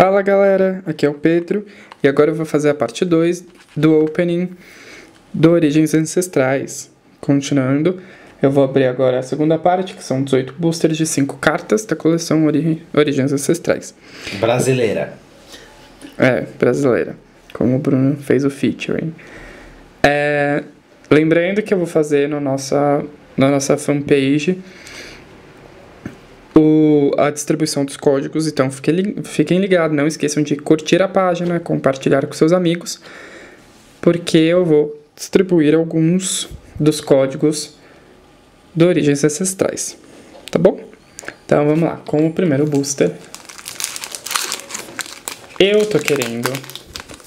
Fala galera, aqui é o Pedro e agora eu vou fazer a parte 2 do opening do Origens Ancestrais. Continuando, eu vou abrir agora a segunda parte, que são 18 boosters de 5 cartas da coleção Ori Origens Ancestrais. Brasileira. É, brasileira, como o Bruno fez o featuring. É, lembrando que eu vou fazer no nossa, na nossa fanpage o, a distribuição dos códigos, então fiquem, fiquem ligados, não esqueçam de curtir a página, compartilhar com seus amigos, porque eu vou distribuir alguns dos códigos do Origens Ancestrais, tá bom? Então vamos lá, com o primeiro booster, eu tô querendo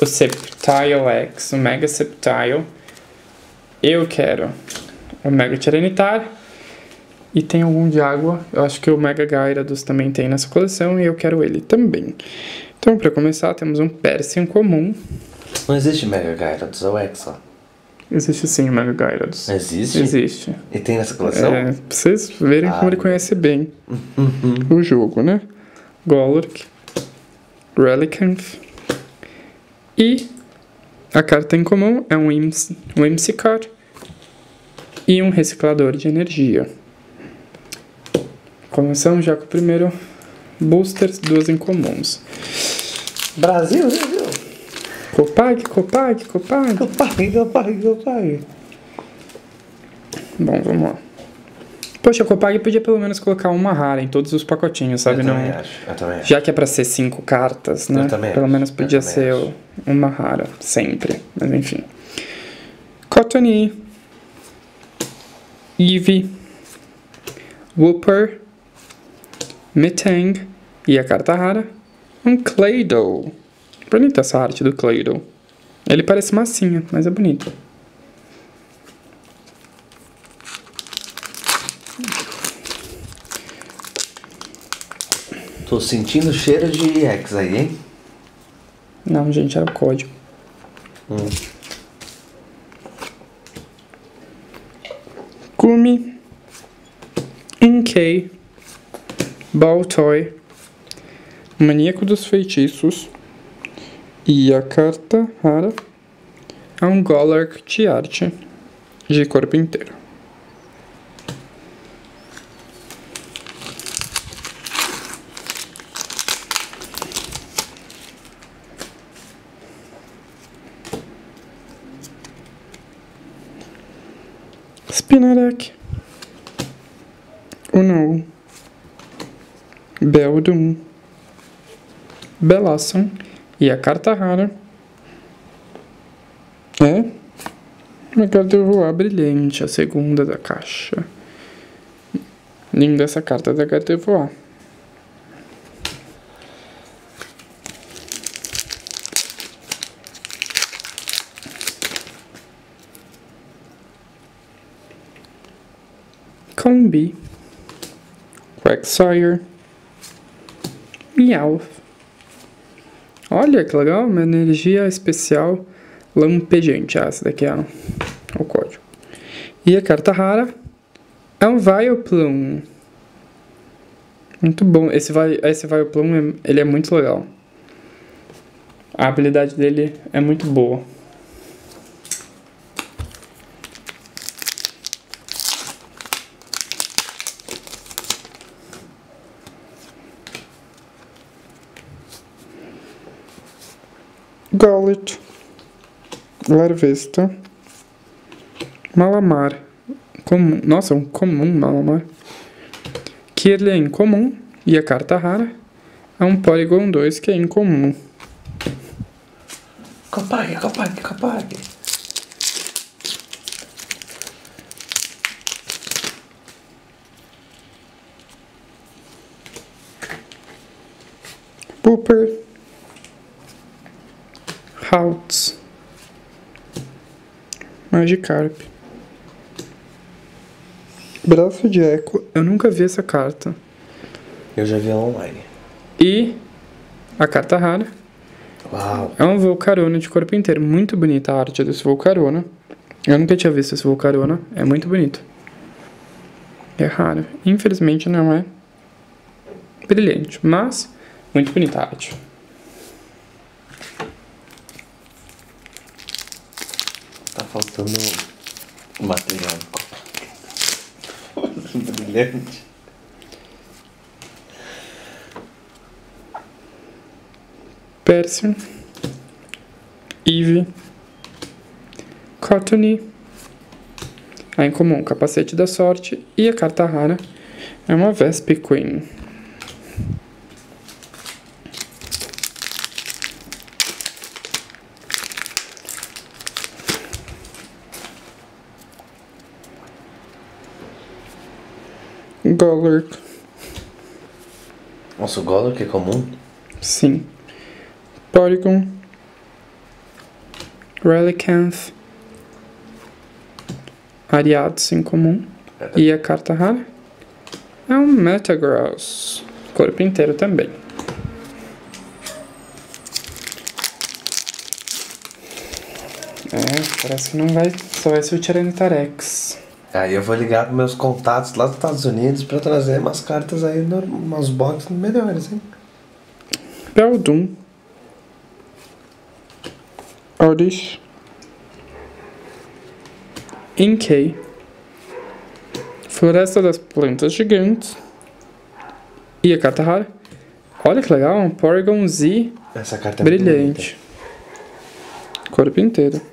o Septile X, o Mega Septile, eu quero o Mega Tiranitar, e tem algum de água. Eu acho que o Mega Gyarados também tem nessa coleção e eu quero ele também. Então, para começar, temos um Persian comum. Não existe Mega Gyarados, é o Exa. Existe sim o Mega Gyarados. Existe? Existe. E tem nessa coleção? É, pra vocês verem Ah, como ele conhece bem Uhum. o jogo, né? Golurk, Relicanth. E a carta em comum é um Whims- Whimsicott e um reciclador de energia. Começamos já com o primeiro booster, duas incomuns. Brasil, Brasil. Copag, Copag, Copag. Copag, Copag, Copag. Bom, vamos lá. Poxa, a Copag podia pelo menos colocar uma rara em todos os pacotinhos, sabe? Eu Não, também acho, eu também acho. já que é pra ser cinco cartas, né? Eu também pelo acho, menos podia ser acho. uma rara, sempre. Mas enfim. Cottony. Eevee. Wooper. Metang. E a carta rara. Um Claydol. Bonita essa arte do Claydol. Ele parece massinha, mas é bonito. Tô sentindo cheiro de X aí, hein? Não, gente, era o código. Hum. Gumi, Inkei, Baltoy, Maníaco dos Feitiços e a carta rara é um Golurk de arte de corpo inteiro. Spinarak, Unou, Beldum, Belasson e a carta rara. É? Uma carta voar brilhante, a segunda da caixa. Linda essa carta da carta voar. Combi, Quagsire, Olha que legal, uma energia especial lampejante. Ah, essa daqui é o código. E a carta rara é um Vileplume. Muito bom. Esse, Vi- esse Vileplume, ele é muito legal. A habilidade dele é muito boa. Gollet, Larvesta, Malamar, comum, nossa, um comum Malamar, Kirlia é incomum e a carta rara é um Polygon 2 que é incomum. Copag, Copag, Copag. Pooper, Haltz, Magikarp, Braço de Eco, eu nunca vi essa carta. Eu já vi ela online. E a carta rara Uau. é um Volcarona de corpo inteiro. Muito bonita a arte desse Volcarona. Eu nunca tinha visto esse Volcarona. É muito bonito. É raro. Infelizmente não é brilhante, mas muito bonita a arte. Faltando material. Brilhante. Persian, Eve, Cottony, a incomum Capacete da Sorte e a carta rara é uma Vesp Queen. Golurk, Nossa, o que é comum? sim. Porygon, Relicanth, Ariados em comum e a carta rara é um Metagross, corpo inteiro também. É, parece que não vai, só vai ser o Tyranitar X. Aí eu vou ligar pros meus contatos lá dos Estados Unidos pra trazer umas cartas aí, umas boxes melhores, hein? Beldum, Oddish, Inkay, Floresta das Plantas Gigantes e a carta rara. Olha que legal, um Porygon Z Essa carta é brilhante. Corpo inteiro.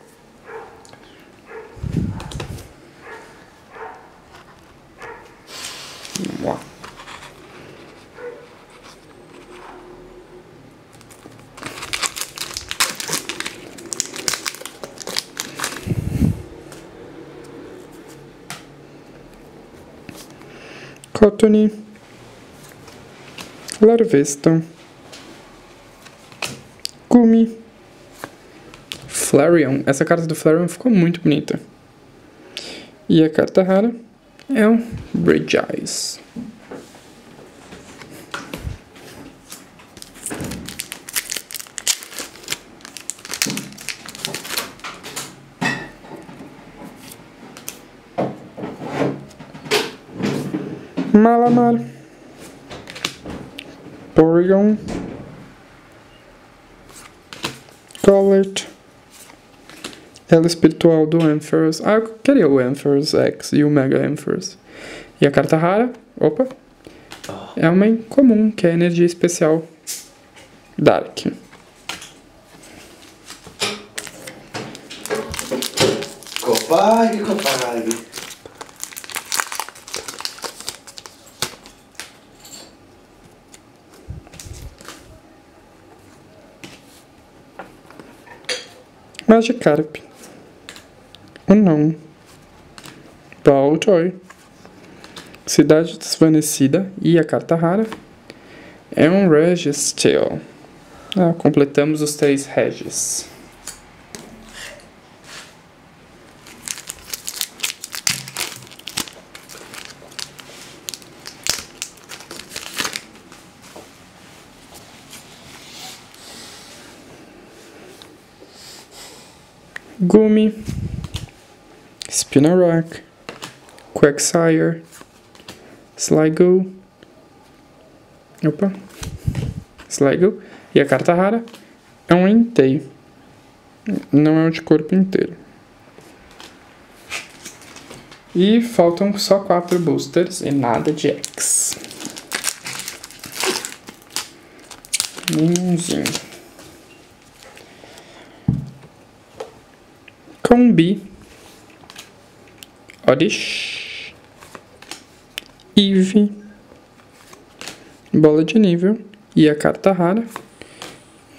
Cottony, Larvesta, Gumi, Flareon. Essa carta do Flareon ficou muito bonita. E a carta rara é o Bridge Eyes. Malamar. Porygon. Collet. Ela espiritual do Ampharos. Ah, eu queria o Ampharos X e o Mega Ampharos. E a carta rara, opa, é uma incomum, que é energia especial Dark. Copag, Copag. Magikarp. Unknown. Baltoy. Cidade Desvanecida. E a carta rara é um Registel. Ah, completamos os três Regis. Gumi, Spinarak, Quagsire, Sligo, opa, Sligo, e a carta rara é um Entei, não é um de corpo inteiro. E faltam só quatro boosters e nada de X. Nenhumzinho. Combi, Oddish, Eve, Bola de Nível. E a carta rara,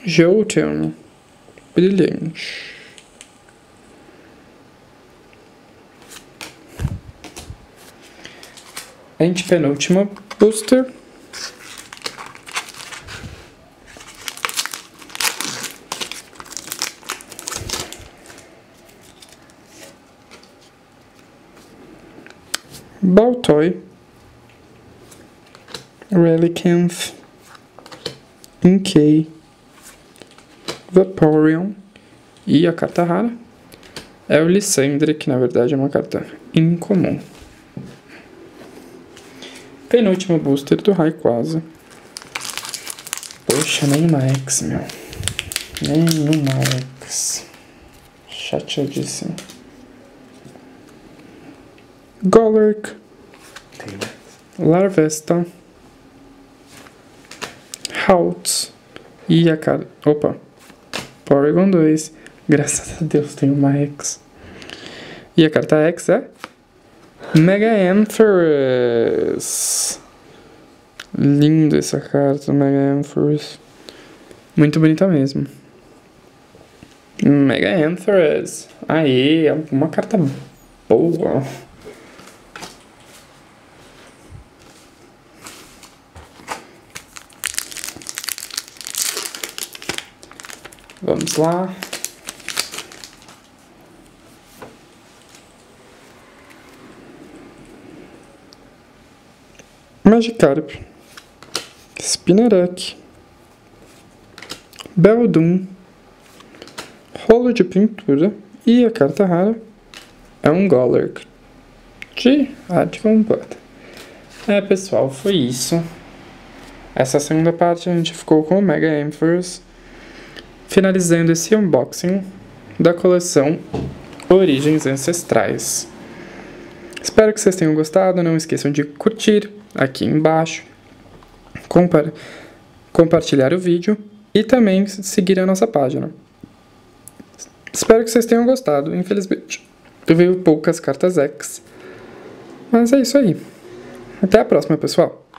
Jolteon, Brilhante. Antepenúltimo booster. Baltoy, Relicanth, Inkay, Vaporeon e a carta rara é o Lissandre, que na verdade é uma carta incomum. Penúltimo booster do Rayquaza. Poxa, nenhuma X, meu. Nenhuma X. Chateadíssimo. Golurk, mais. Larvesta, Haltz e a cara. Opa! Porygon 2. Graças a Deus tem uma X. E a carta X é. Mega Ampharos. Linda essa carta, Mega Ampharos. Muito bonita mesmo. Mega Ampharos. Aí, uma carta boa. Vamos lá. Magikarp, Spinarak, Beldum, Rolo de Pintura e a carta rara é um Golurk de arte completa. É pessoal, foi isso. Essa segunda parte a gente ficou com o Mega Emphorus, finalizando esse unboxing da coleção Origens Ancestrais. Espero que vocês tenham gostado, não esqueçam de curtir aqui embaixo, compa compartilhar o vídeo e também seguir a nossa página. Espero que vocês tenham gostado, infelizmente veio poucas cartas X, mas é isso aí. Até a próxima, pessoal!